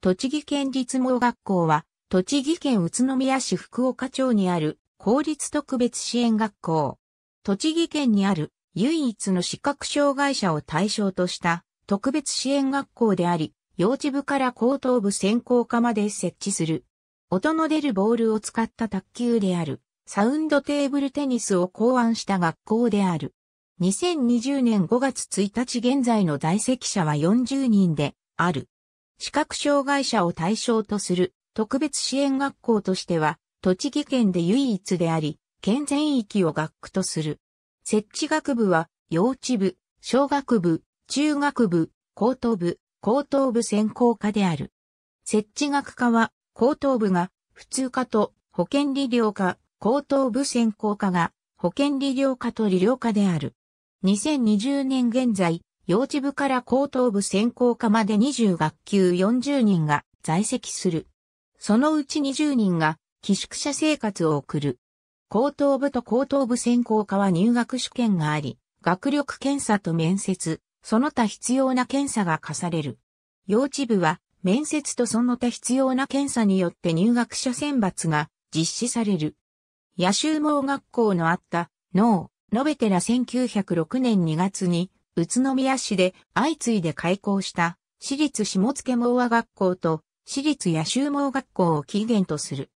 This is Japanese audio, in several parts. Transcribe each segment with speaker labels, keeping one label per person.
Speaker 1: 栃木県立盲学校は、栃木県宇都宮市福岡町にある公立特別支援学校。栃木県にある唯一の視覚障害者を対象とした特別支援学校であり、幼稚部から高等部専攻科まで設置する。音の出るボールを使った卓球である、サウンドテーブルテニスを考案した学校である。2020年5月1日現在の在籍者は40人である。視覚障害者を対象とする特別支援学校としては、栃木県で唯一であり、県全域を学区とする。設置学部は、幼稚部、小学部、中学部、高等部、高等部専攻科である。設置学科は、高等部が普通科と保健理療科、高等部専攻科が保健理療科と理療科である。2020年現在、幼稚部から高等部専攻科まで20学級40人が在籍する。そのうち20人が寄宿舎生活を送る。高等部と高等部専攻科は入学試験があり、学力検査と面接、その他必要な検査が課される。幼稚部は面接とその他必要な検査によって入学者選抜が実施される。野州盲学校のあった脳、述べてら1906年2月に宇都宮市で相次いで開校した私立下野盲和学校と私立野州盲学校を起源とする。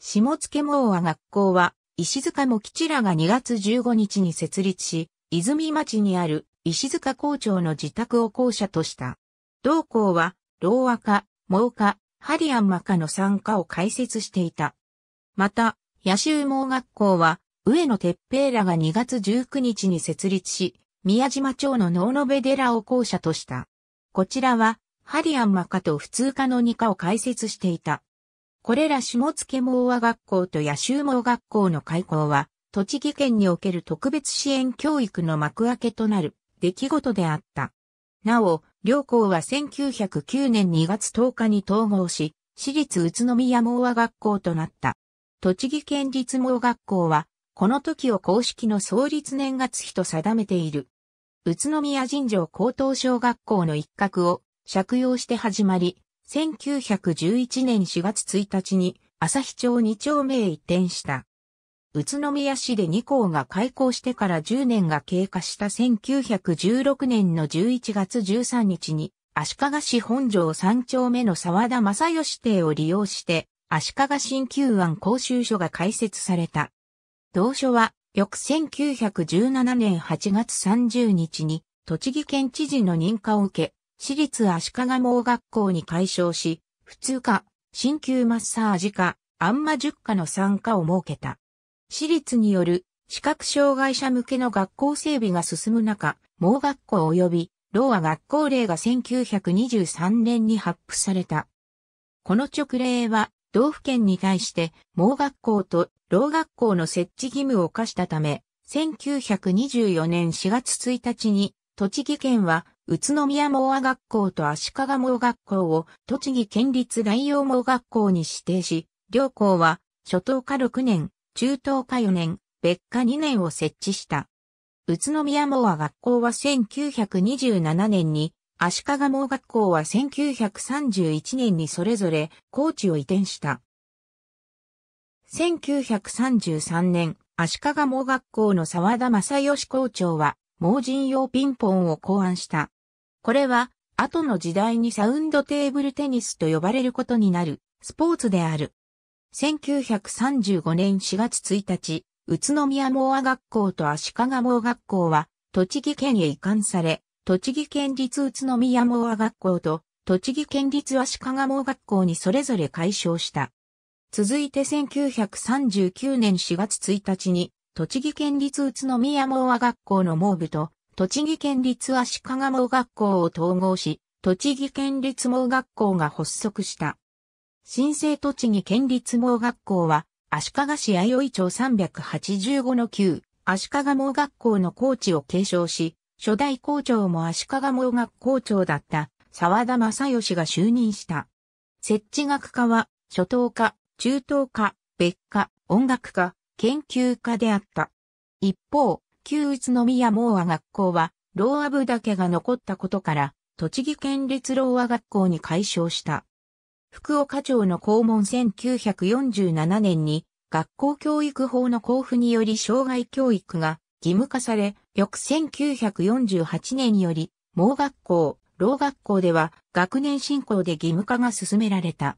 Speaker 1: 下野盲和学校は石塚も吉らが2月15日に設立し、泉町にある石塚校長の自宅を校舎とした。同校は、老和科、盲科、ハリアンマ科の参加を開設していた。また、野州盲学校は、上野鉄平らが2月19日に設立し、宮島町の能延寺を校舎とした。こちらは、ハリアンマ科と普通科の2科を開設していた。これら下野盲和学校と野州盲学校の開校は、栃木県における特別支援教育の幕開けとなる出来事であった。なお、両校は1909年2月10日に統合し、私立宇都宮盲和学校となった。栃木県立盲学校は、この時を公式の創立年月日と定めている。宇都宮神城高等小学校の一角を借用して始まり、1911年4月1日に朝日町2丁目へ移転した。宇都宮市で2校が開校してから10年が経過した1916年の11月13日に、足利市本城3丁目の沢田正義邸を利用して、足利新旧案講習所が開設された。同書は、翌1917年8月30日に、栃木県知事の認可を受け、私立足利盲学校に改称し、普通科、新旧マッサージ科、アンマ塾科の参加を設けた。私立による視覚障害者向けの学校整備が進む中、盲学校及び、ローア学校令が1923年に発布された。この直令は、道府県に対して、盲学校と老学校の設置義務を課したため、1924年4月1日に、栃木県は、宇都宮盲和学校と足利盲学校を栃木県立大洋盲学校に指定し、両校は初等科6年、中等科4年、別科2年を設置した。宇都宮盲和学校は1927年に、足利盲学校は1931年にそれぞれ高知を移転した。1933年、足利盲学校の沢田正義校長は、盲人用ピンポンを考案した。これは、後の時代にサウンドテーブルテニスと呼ばれることになるスポーツである。1935年4月1日、宇都宮盲和学校と足利盲学校は、栃木県へ移管され、栃木県立宇都宮盲和学校と、栃木県立足利盲学校にそれぞれ解消した。続いて1939年4月1日に、栃木県立宇都宮盲和学校の盲部と、栃木県立足利盲学校を統合し、栃木県立盲学校が発足した。新生栃木県立盲学校は、足利市弥生町385の9、足利盲学校の校地を継承し、初代校長も足利盲学校長だった沢田正義が就任した。設置学科は、初等科、中等科、別科、音楽科、研究科であった。一方、旧宇都宮盲和学校は、ローア部だけが残ったことから、栃木県立ローア学校に改称した。福岡町の校門1947年に学校教育法の交付により障害教育が義務化され、翌1948年より、盲学校、老学校では学年進行で義務化が進められた。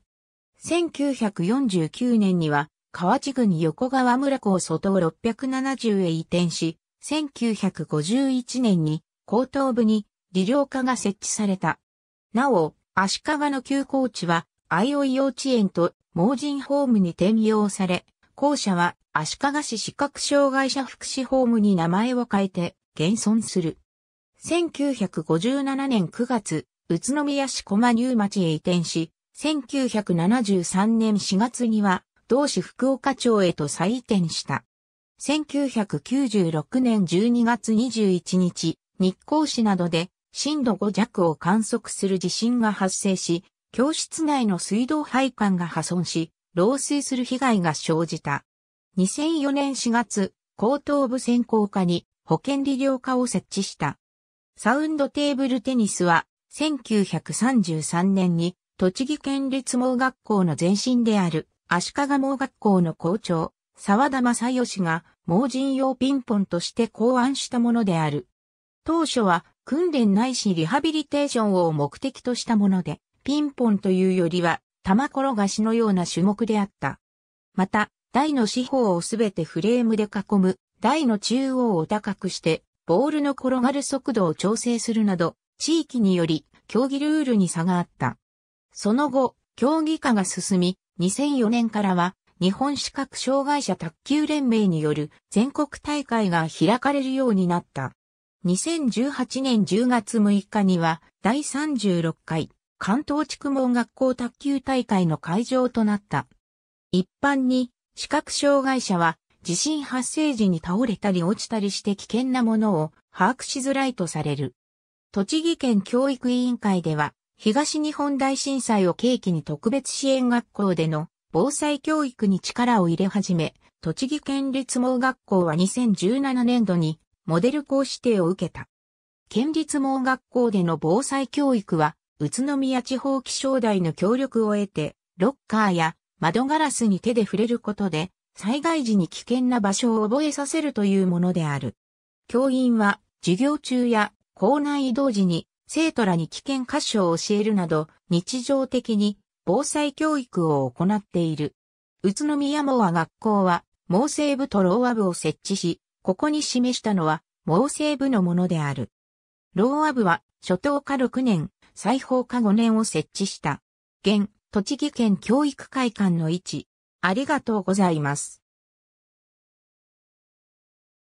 Speaker 1: 1949年には、河内郡横川村校外を670へ移転し、1951年に高等部に理療科が設置された。なお、足利の休校地は、相生幼稚園と盲人ホームに転用され、校舎は足利市視覚障害者福祉ホームに名前を変えて現存する。1957年9月、宇都宮市駒入町へ移転し、1973年4月には、同市福岡町へと再移転した。1996年12月21日、日光市などで震度5弱を観測する地震が発生し、教室内の水道配管が破損し、漏水する被害が生じた。2004年4月、高等部専攻科に保健理療科を設置した。サウンドテーブルテニスは1933年に栃木県立盲学校の前身である足利盲学校の校長、沢田正義が盲人用ピンポンとして考案したものである。当初は訓練ないしリハビリテーションを目的としたもので、ピンポンというよりは玉転がしのような種目であった。また、台の四方をすべてフレームで囲む、台の中央を高くして、ボールの転がる速度を調整するなど、地域により、競技ルールに差があった。その後、競技化が進み、2004年からは、日本視覚障害者卓球連盟による全国大会が開かれるようになった。2018年10月6日には、第36回関東地区門学校卓球大会の会場となった。一般に視覚障害者は地震発生時に倒れたり落ちたりして危険なものを把握しづらいとされる。栃木県教育委員会では東日本大震災を契機に特別支援学校での防災教育に力を入れ始め、栃木県立盲学校は2017年度にモデル校指定を受けた。県立盲学校での防災教育は宇都宮地方気象台の協力を得て、ロッカーや窓ガラスに手で触れることで、災害時に危険な場所を覚えさせるというものである。教員は授業中や校内移動時に生徒らに危険箇所を教えるなど日常的に防災教育を行っている。宇都宮モア学校は猛政部とローア部を設置し、ここに示したのは猛政部のものである。ローア部は初等科6年、裁縫科5年を設置した。現、栃木県教育会館の位置。ありがとうございます。